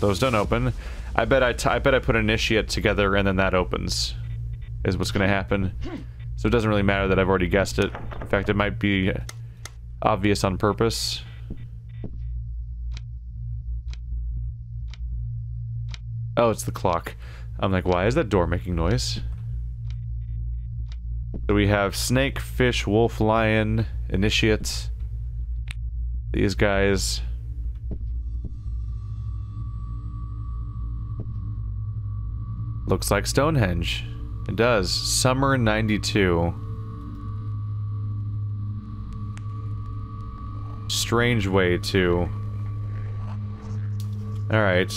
Those don't open. I bet I, bet I put initiate together and then that opens. Is what's gonna happen. So it doesn't really matter that I've already guessed it. In fact, it might be obvious on purpose. Oh, it's the clock. I'm like, why is that door making noise? So we have snake, fish, wolf, lion, initiate. These guys. Looks like Stonehenge. It does. Summer 92. Strange way to... Alright.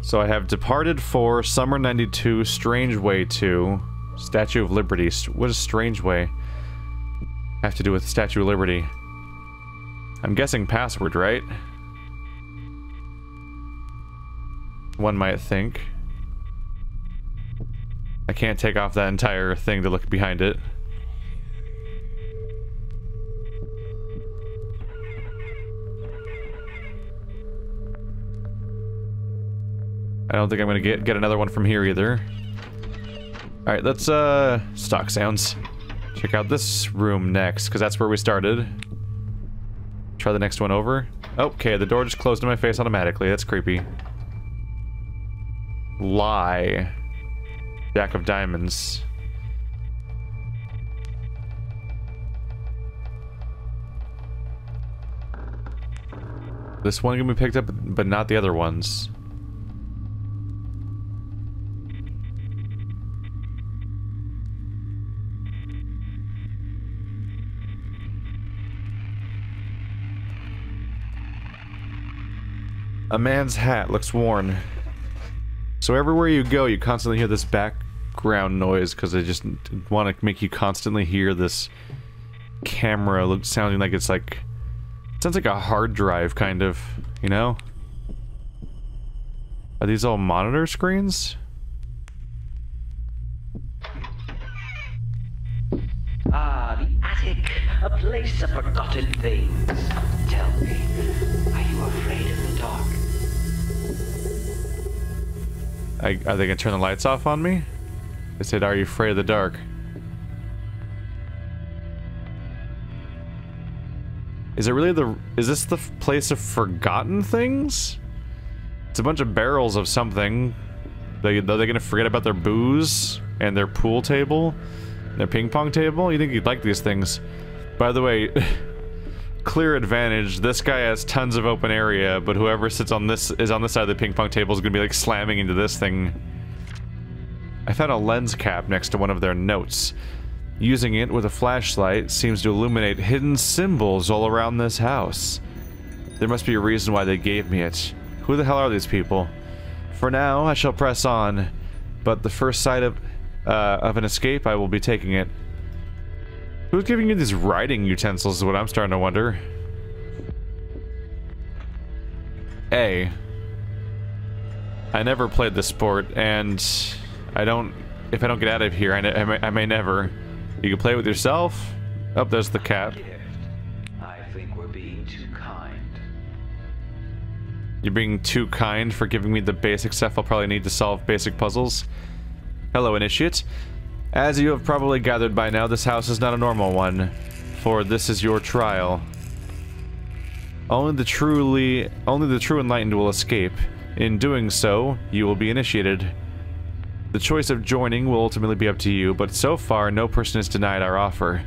So I have Departed 4, Summer 92, Strange Way 2, Statue of Liberty. What is Strange Way have to do with Statue of Liberty? I'm guessing password, right? One might think. I can't take off that entire thing to look behind it. I don't think I'm gonna get get another one from here either. All right, let's uh stock sounds. Check out this room next, because that's where we started. Try the next one over. Okay, the door just closed in my face automatically. That's creepy. Lie. Jack of diamonds. This one can be picked up, but not the other ones. A man's hat looks worn. So everywhere you go, you constantly hear this background noise because they just want to make you constantly hear this camera look, sounding like it's like... sounds like a hard drive, kind of, you know? Are these all monitor screens? Ah, the attic, a place of forgotten things. Tell me, I, are they gonna turn the lights off on me? They said, are you afraid of the dark? Is it really the... Is this the place of forgotten things? It's a bunch of barrels of something. They, are they gonna forget about their booze? And their pool table? Their ping pong table? You think you'd like these things. By the way... clear advantage. This guy has tons of open area, but whoever sits on this is on this side of the ping pong table is gonna be like slamming into this thing. I found a lens cap next to one of their notes. Using it with a flashlight seems to illuminate hidden symbols all around this house. There must be a reason why they gave me it. Who the hell are these people? For now, I shall press on, but the first sight of, uh, of an escape, I will be taking it. Who's giving you these writing utensils is what I'm starting to wonder. A. I never played this sport, and I don't... If I don't get out of here, I, I, may, I may never. You can play with yourself. Oh, there's the cap. I think we're being too kind. You're being too kind for giving me the basic stuff I'll probably need to solve basic puzzles. Hello, Initiate. As you have probably gathered by now, this house is not a normal one, for this is your trial. Only the truly, only the true enlightened will escape. In doing so, you will be initiated. The choice of joining will ultimately be up to you, but so far no person has denied our offer.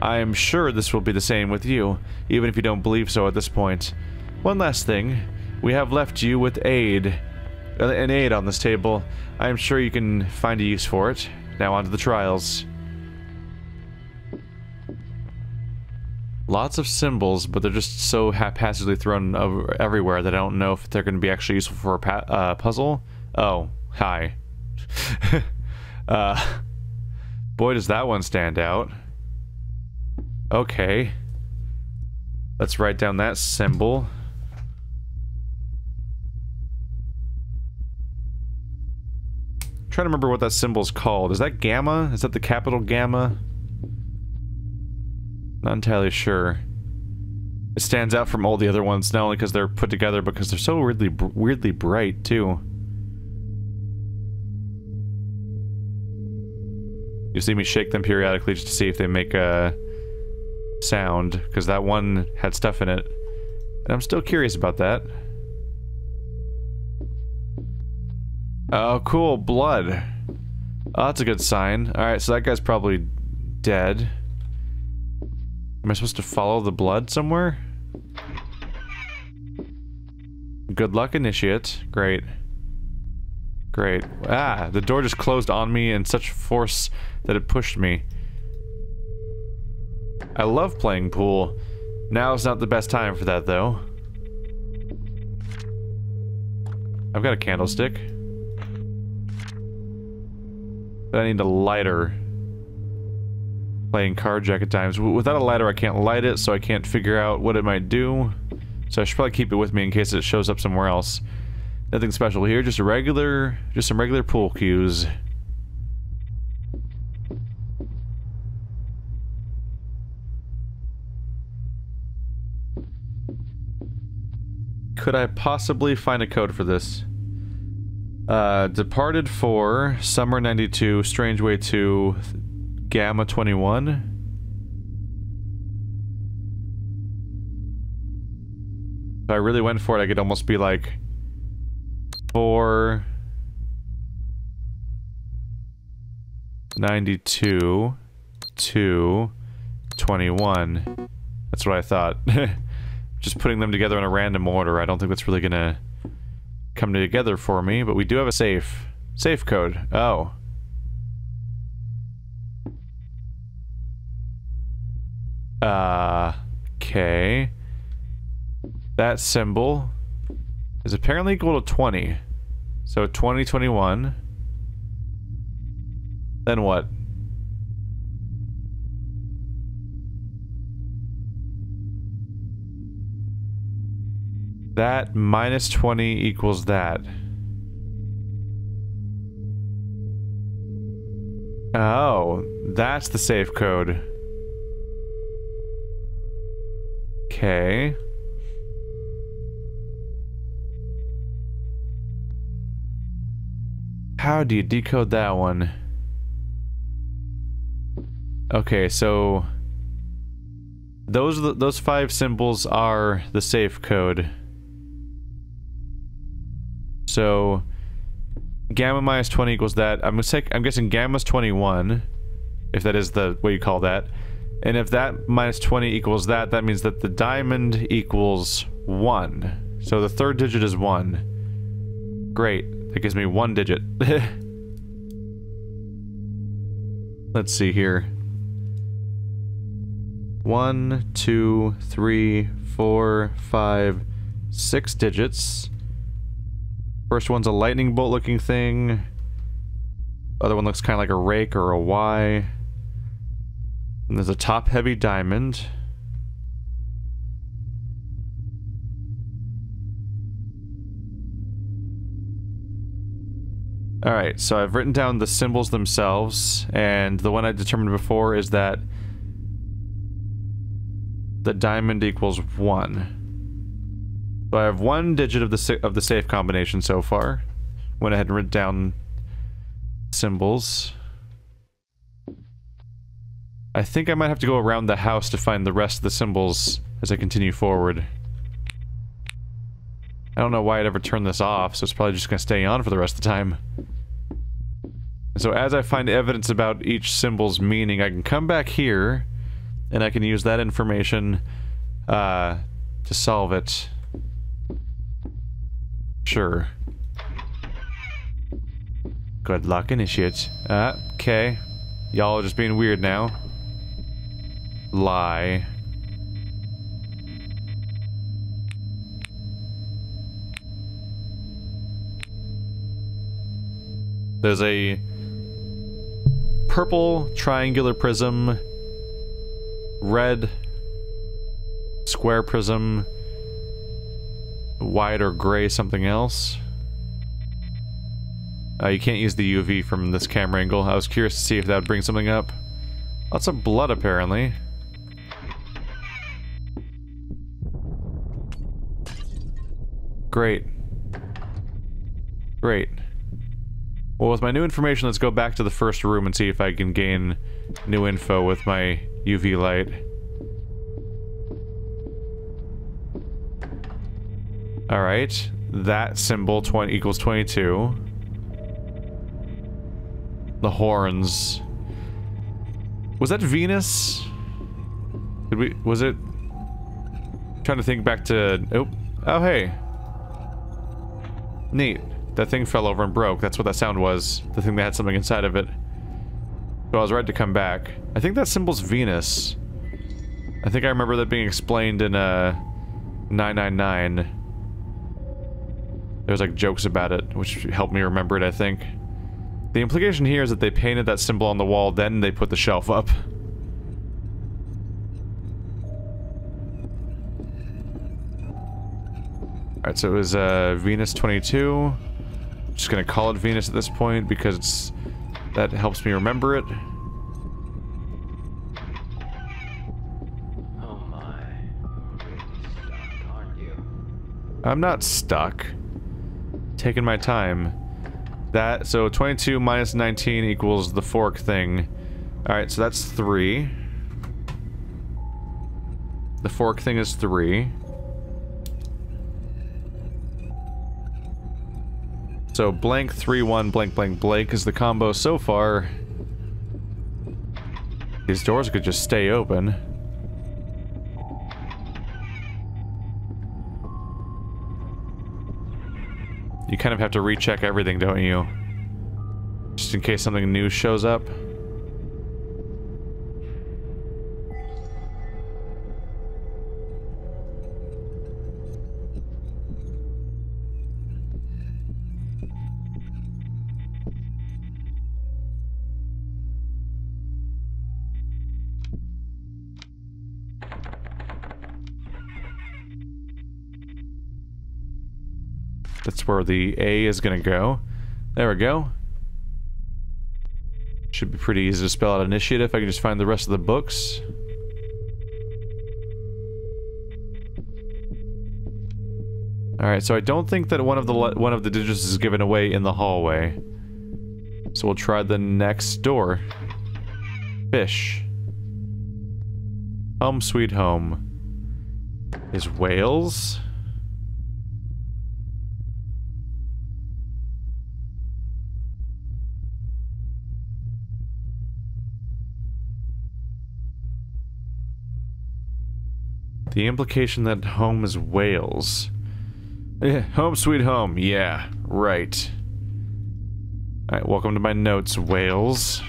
I am sure this will be the same with you, even if you don't believe so at this point. One last thing. We have left you with aid. An aid on this table. I am sure you can find a use for it. Now on to the trials. Lots of symbols, but they're just so haphazardly thrown everywhere that I don't know if they're going to be actually useful for a uh, puzzle. Oh, hi. uh, boy, does that one stand out. Okay. Let's write down that symbol. Trying to remember what that symbol's called. Is that gamma? Is that the capital gamma? Not entirely sure. It stands out from all the other ones, not only because they're put together, because they're so weirdly, weirdly bright, too. You see me shake them periodically just to see if they make a sound, because that one had stuff in it. And I'm still curious about that. Oh, cool, blood. Oh, that's a good sign. Alright, so that guy's probably dead. Am I supposed to follow the blood somewhere? Good luck, initiate. Great. Great. Ah, the door just closed on me in such force that it pushed me. I love playing pool. Now is not the best time for that, though. I've got a candlestick. I need a lighter. Playing card jack at times. Without a lighter, I can't light it, so I can't figure out what it might do. So I should probably keep it with me in case it shows up somewhere else. Nothing special here, just a regular, just some regular pool cues. Could I possibly find a code for this? Uh, Departed 4, Summer 92, Strange Way 2, Gamma 21. If I really went for it, I could almost be like... 4... 92 2 21 that's what I thought just putting them together in a random order I don't think that's really gonna come together for me, but we do have a safe. Safe code. Oh. Uh, okay. That symbol is apparently equal to 20. So 2021. Then what? That minus 20 equals that. Oh, that's the safe code. Okay. How do you decode that one? Okay, so those those five symbols are the safe code. So gamma minus 20 equals that. I'm, I'm guessing gamma's 21, if that is the what you call that. And if that minus 20 equals that, that means that the diamond equals 1. So the third digit is 1. Great. That gives me one digit. Let's see here. One, two, three, four, five, six digits. First one's a lightning bolt looking thing. Other one looks kind of like a rake or a Y. And there's a top heavy diamond. Alright, so I've written down the symbols themselves, and the one I determined before is that the diamond equals 1. So I have one digit of the of the safe combination so far. Went ahead and written down symbols. I think I might have to go around the house to find the rest of the symbols as I continue forward. I don't know why I'd ever turn this off, so it's probably just gonna stay on for the rest of the time. So as I find evidence about each symbol's meaning, I can come back here, and I can use that information uh, to solve it. Sure. Good luck, initiate. Uh, okay. Y'all are just being weird now. Lie. There's a purple triangular prism, red square prism, white or gray something else. Uh, you can't use the UV from this camera angle. I was curious to see if that would bring something up. Lots of blood, apparently. Great. Great. Well, with my new information, let's go back to the first room and see if I can gain new info with my UV light. Alright, that symbol 20 equals 22. The horns. Was that Venus? Did we, was it? trying to think back to, oh, oh hey. Neat. That thing fell over and broke. That's what that sound was. The thing that had something inside of it. So I was right to come back. I think that symbol's Venus. I think I remember that being explained in, uh, 999. There's like jokes about it, which helped me remember it, I think. The implication here is that they painted that symbol on the wall, then they put the shelf up. Alright, so it was uh, Venus 22. Just gonna call it Venus at this point because it's that helps me remember it. Oh my. Stuck, aren't you? I'm not stuck. Taking my time. That, so 22 minus 19 equals the fork thing. Alright, so that's 3. The fork thing is 3. So blank 3-1 blank blank blank is the combo so far. These doors could just stay open. You kind of have to recheck everything, don't you? Just in case something new shows up. Where the A is gonna go. There we go. Should be pretty easy to spell out initiative I can just find the rest of the books. Alright, so I don't think that one of the one of the digits is given away in the hallway. So we'll try the next door. Fish. Home sweet home. Is Wales? The implication that home is Wales. Home sweet home, yeah, right. Alright, welcome to my notes, Wales.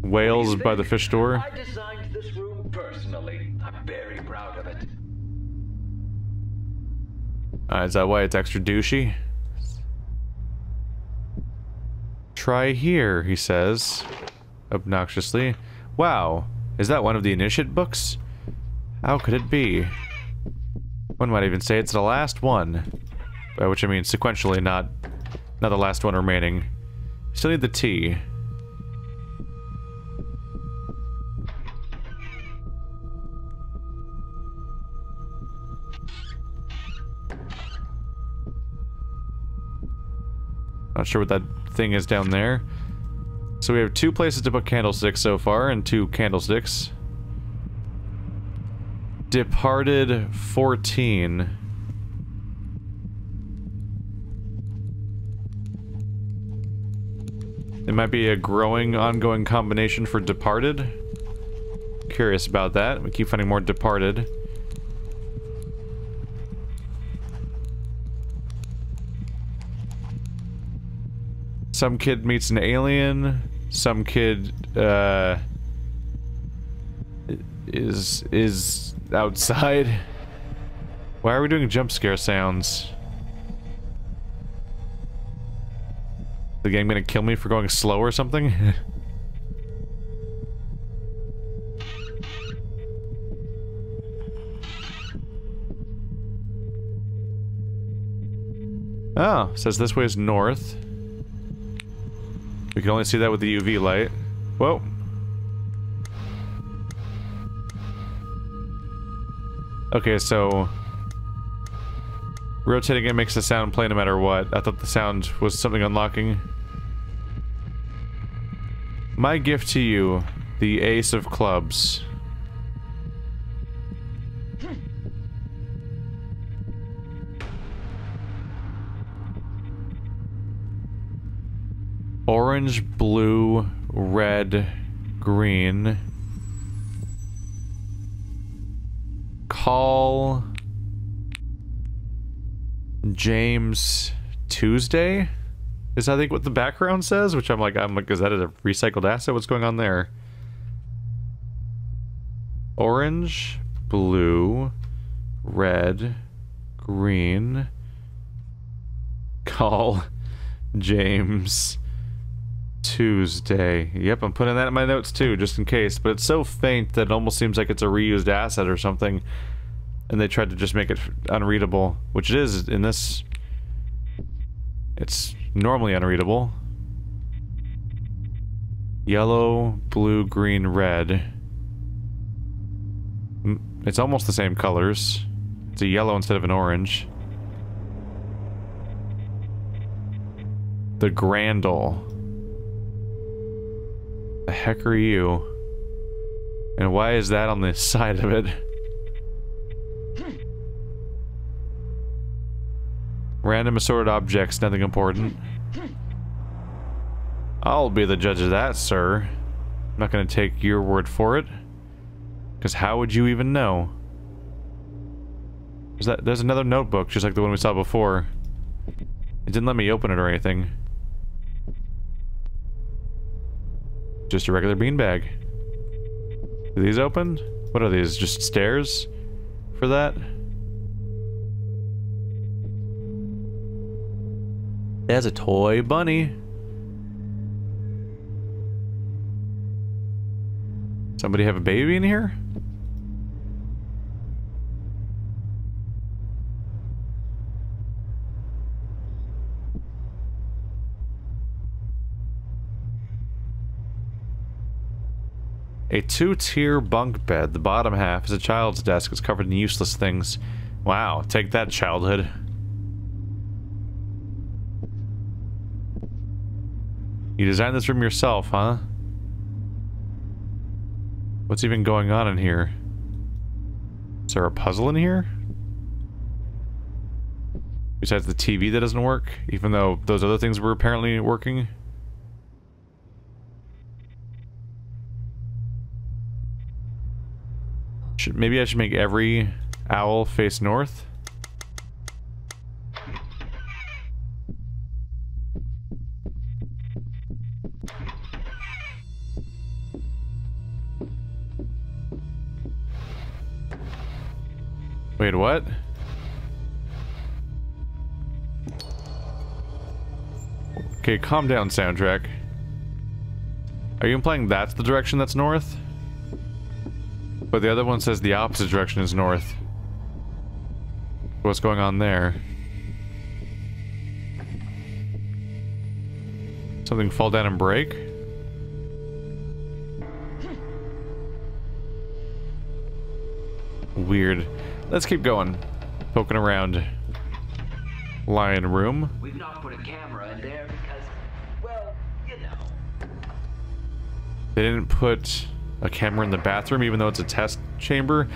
Wales by the fish store. I designed this room personally. I'm very proud of it. Uh, is that why it's extra douchey? Try here, he says. Obnoxiously. Wow, is that one of the initiate books? How could it be? One might even say it's the last one. By which I mean sequentially, not not the last one remaining. Still need the T. Not sure what that thing is down there. So we have two places to put candlesticks so far, and two candlesticks. Departed 14. It might be a growing, ongoing combination for Departed. Curious about that. We keep finding more Departed. Some kid meets an alien. Some kid, uh... Is... is outside. Why are we doing jump scare sounds? The game gonna kill me for going slow or something? oh, says this way is north. We can only see that with the UV light. Whoa. Okay, so... Rotating it makes the sound play no matter what. I thought the sound was something unlocking. My gift to you, the ace of clubs. Orange, blue, red, green. Call James Tuesday is I think what the background says, which I'm like, I'm like, is that a recycled asset? What's going on there? Orange, blue, red, green. Call James Tuesday. Yep, I'm putting that in my notes too, just in case. But it's so faint that it almost seems like it's a reused asset or something. And they tried to just make it unreadable, which it is in this. It's normally unreadable. Yellow, blue, green, red. It's almost the same colors. It's a yellow instead of an orange. The Grandel. The heck are you? And why is that on the side of it? Random assorted objects, nothing important. I'll be the judge of that, sir. I'm not going to take your word for it. Because how would you even know? There's, that, there's another notebook, just like the one we saw before. It didn't let me open it or anything. Just a regular beanbag. Are these open? What are these? Just stairs? For that? There's a toy bunny. Somebody have a baby in here? A two-tier bunk bed. The bottom half is a child's desk. It's covered in useless things. Wow, take that, childhood. You designed this room yourself, huh? What's even going on in here? Is there a puzzle in here? Besides the TV that doesn't work, even though those other things were apparently working? Should, maybe I should make every owl face north? Wait, what? Okay, calm down, soundtrack. Are you implying that's the direction that's north? But the other one says the opposite direction is north. What's going on there? Something fall down and break? Weird. Let's keep going. Poking around. Lion room. We've not put a camera in there because, well, you know. They didn't put a camera in the bathroom, even though it's a test chamber.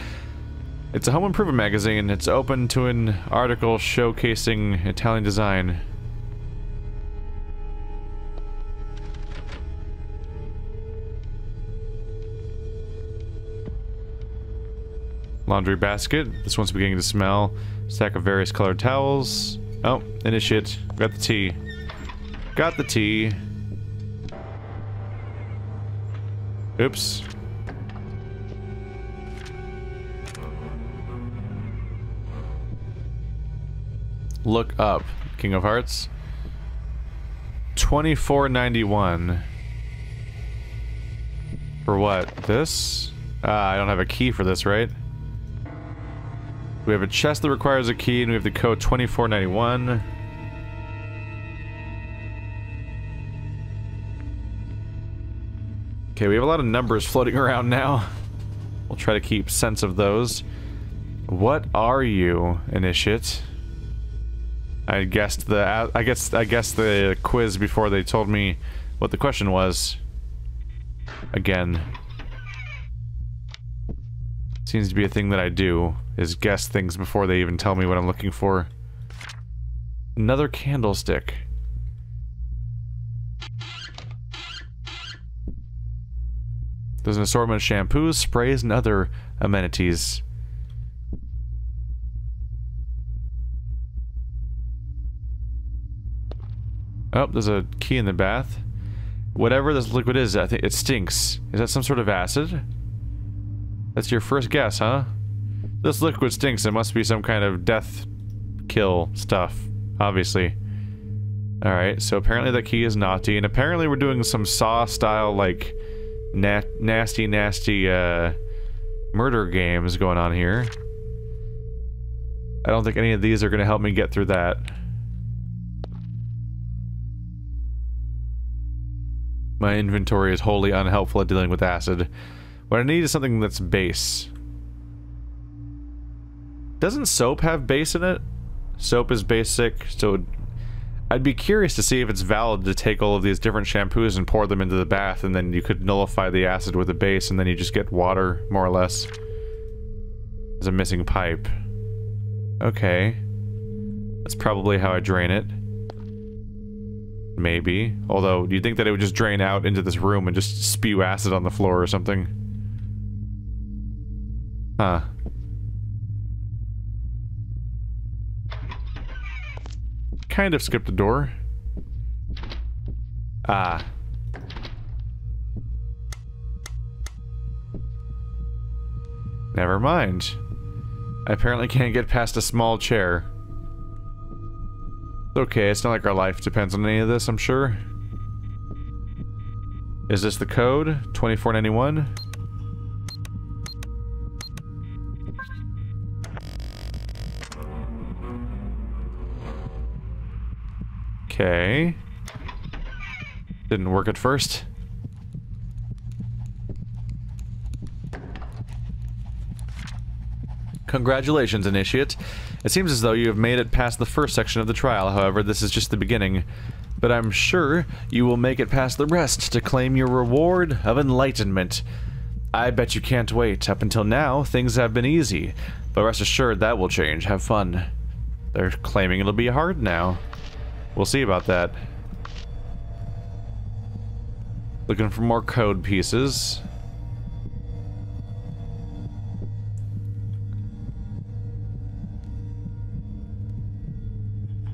It's a home improvement magazine. It's open to an article showcasing Italian design. Laundry basket. This one's beginning to smell. Stack of various colored towels. Oh, initiate. Got the T. Got the T. Oops. Look up. King of Hearts. 2491. For what? This? Ah, I don't have a key for this, right? We have a chest that requires a key, and we have the code 2491. Okay, we have a lot of numbers floating around now. We'll try to keep sense of those. What are you, initiate? I guessed the I guess I guessed the quiz before they told me what the question was. Again. Seems to be a thing that I do, is guess things before they even tell me what I'm looking for. Another candlestick. There's an assortment of shampoos, sprays, and other amenities. Oh, there's a key in the bath. Whatever this liquid is, I think it stinks. Is that some sort of acid? That's your first guess, huh? This liquid stinks. It must be some kind of death kill stuff, obviously. Alright, so apparently the key is naughty, and apparently we're doing some Saw-style, like, na nasty, nasty, uh, murder games going on here. I don't think any of these are going to help me get through that. My inventory is wholly unhelpful at dealing with acid. What I need is something that's base. Doesn't soap have base in it? Soap is basic, so I'd be curious to see if it's valid to take all of these different shampoos and pour them into the bath, and then you could nullify the acid with a base, and then you just get water, more or less. There's a missing pipe. Okay. That's probably how I drain it. Maybe. Although, do you think that it would just drain out into this room and just spew acid on the floor or something? Huh. Kind of skipped a door. Ah. Never mind. I apparently can't get past a small chair. It's okay, it's not like our life depends on any of this, I'm sure. Is this the code? 2491? Okay. Didn't work at first. Congratulations, Initiate. It seems as though you have made it past the first section of the trial, however, this is just the beginning. But I'm sure you will make it past the rest to claim your reward of enlightenment. I bet you can't wait. Up until now, things have been easy. But rest assured, that will change. Have fun. They're claiming it'll be hard now. We'll see about that. Looking for more code pieces.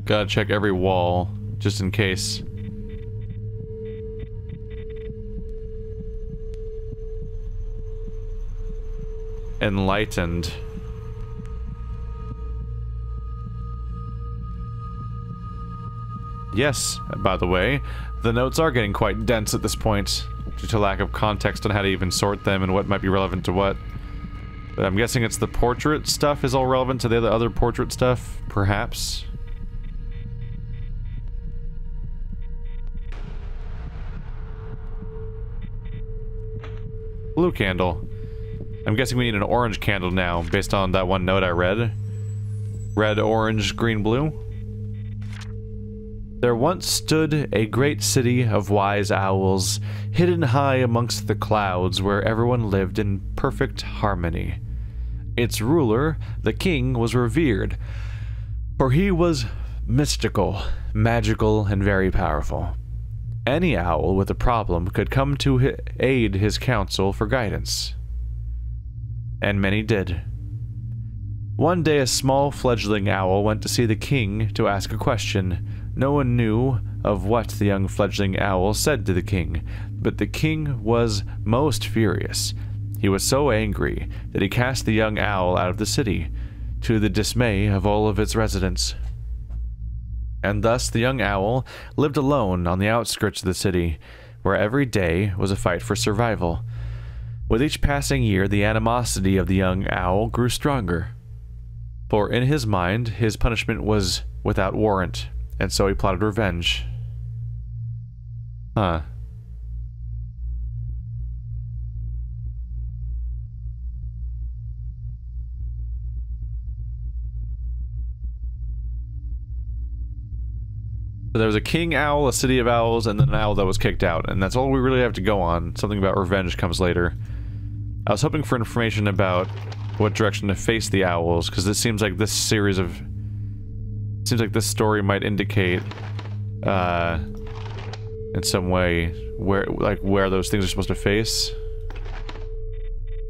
Gotta check every wall, just in case. Enlightened. Yes, by the way, the notes are getting quite dense at this point, due to lack of context on how to even sort them and what might be relevant to what. But I'm guessing it's the portrait stuff is all relevant to the other portrait stuff, perhaps? Blue candle. I'm guessing we need an orange candle now, based on that one note I read. Red, orange, green, blue. There once stood a great city of wise owls, hidden high amongst the clouds where everyone lived in perfect harmony. Its ruler, the king, was revered, for he was mystical, magical, and very powerful. Any owl with a problem could come to aid his council for guidance. And many did. One day a small fledgling owl went to see the king to ask a question. No one knew of what the young fledgling owl said to the king, but the king was most furious. He was so angry that he cast the young owl out of the city, to the dismay of all of its residents and thus the young owl lived alone on the outskirts of the city, where every day was a fight for survival. With each passing year, the animosity of the young owl grew stronger. For in his mind, his punishment was without warrant, and so he plotted revenge. Huh. There was a king owl, a city of owls, and then an owl that was kicked out. And that's all we really have to go on. Something about revenge comes later. I was hoping for information about what direction to face the owls, because it seems like this series of Seems like this story might indicate, uh, in some way, where, like, where those things are supposed to face.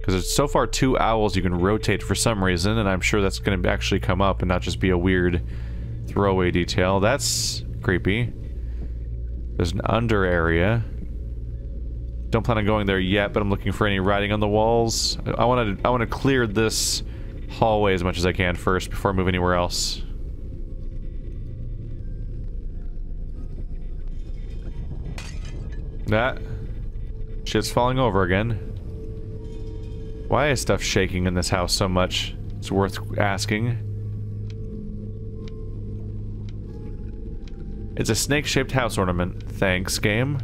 Because it's so far two owls you can rotate for some reason, and I'm sure that's going to actually come up and not just be a weird throwaway detail. That's creepy. There's an under area. Don't plan on going there yet, but I'm looking for any writing on the walls. I want to I want to clear this hallway as much as I can first before I move anywhere else. That shit's falling over again. Why is stuff shaking in this house so much? It's worth asking. It's a snake-shaped house ornament. Thanks, game.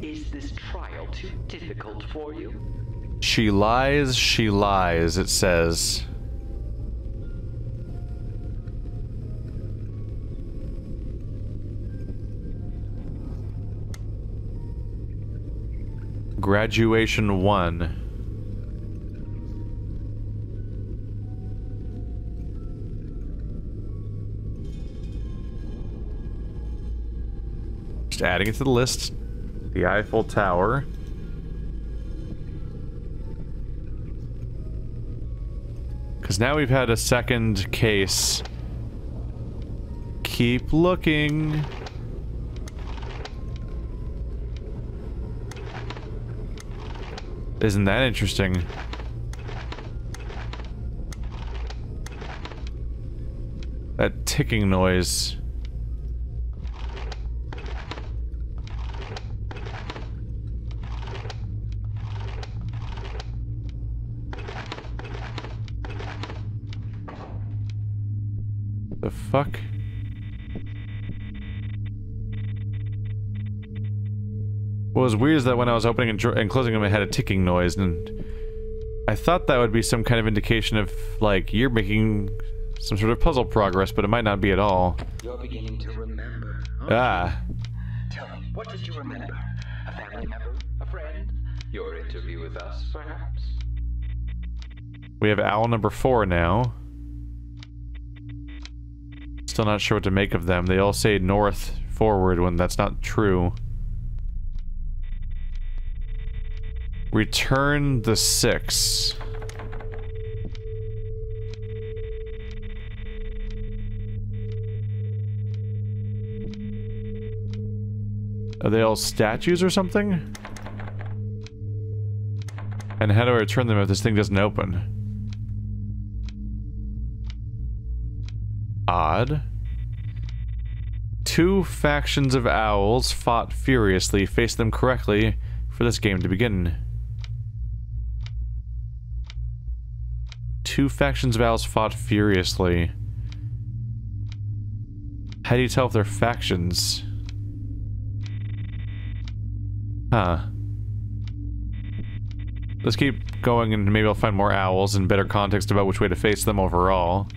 Is this trial too difficult for you? She lies, she lies, it says. Graduation 1. Just adding it to the list. The Eiffel Tower. Because now we've had a second case. Keep looking. Isn't that interesting? That ticking noise. The fuck? What was weird is that when I was opening and, and closing them, it had a ticking noise, and I thought that would be some kind of indication of, like, you're making some sort of puzzle progress, but it might not be at all. You're beginning to remember. Ah. Tell me, what did you remember? A family member? A friend? Your interview with us, perhaps? We have owl number four now. Still not sure what to make of them. They all say north forward when that's not true. Return the six. Are they all statues or something? And how do I return them if this thing doesn't open? Odd. Two factions of owls fought furiously. Face them correctly for this game to begin. Two factions of owls fought furiously. How do you tell if they're factions? Huh. Let's keep going and maybe I'll find more owls and better context about which way to face them overall.